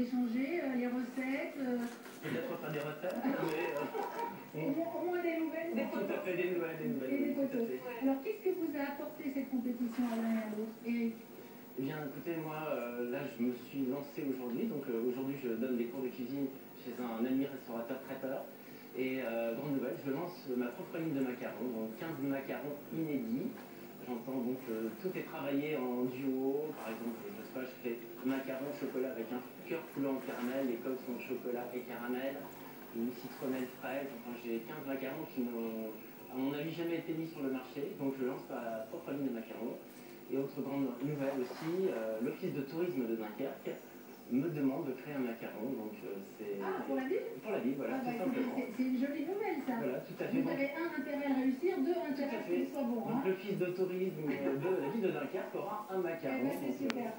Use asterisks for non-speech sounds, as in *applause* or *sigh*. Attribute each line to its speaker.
Speaker 1: échangez euh, les recettes,
Speaker 2: Peut-être pas des recettes, mais euh, *laughs*
Speaker 1: au, moins, des nouvelles.
Speaker 2: on- tout à fait des nouvelles, des nouvelles.
Speaker 1: Et des
Speaker 2: tout à
Speaker 1: photos.
Speaker 2: fait.
Speaker 1: Alors, qu'est-ce que vous a apporté cette compétition à l'un et à l'autre Eric?
Speaker 2: Eh bien, écoutez, moi, euh, là, je me suis lancé aujourd'hui. Donc, euh, aujourd'hui, je donne des cours de cuisine chez un ami restaurateur traiteur. Et euh, grande nouvelle, je lance ma propre ligne de macarons, donc 15 macarons inédits. J'entends donc tout est travaillé en duo. Par exemple, je sais pas, je fais macarons au chocolat avec un cœur coulant en caramel, les coques sont chocolat et caramel, une citronnelle fraîche. Enfin, j'ai 15 macarons qui n'ont, à mon avis, jamais été mis sur le marché. Donc, je lance ma propre ligne de macarons. Et autre grande nouvelle aussi, euh, l'Office de tourisme de Dunkerque me demande de créer un macaron. Donc euh, c'est
Speaker 1: Ah, pour la ville?
Speaker 2: Pour la ville, voilà,
Speaker 1: Ah, bah,
Speaker 2: tout
Speaker 1: écoutez,
Speaker 2: simplement.
Speaker 1: c'est- une jolie nouvelle, ça.
Speaker 2: Voilà, tout à fait.
Speaker 1: Vous avez un intérêt à réussir, deux intérêts à ce
Speaker 2: fait.
Speaker 1: qu'il soit bon.
Speaker 2: donc
Speaker 1: Hein
Speaker 2: l'Office de tourisme de la ville de Dunkerque aura un
Speaker 1: Eh
Speaker 2: macaron.
Speaker 1: ben, c'est
Speaker 2: Donc, euh,
Speaker 1: super.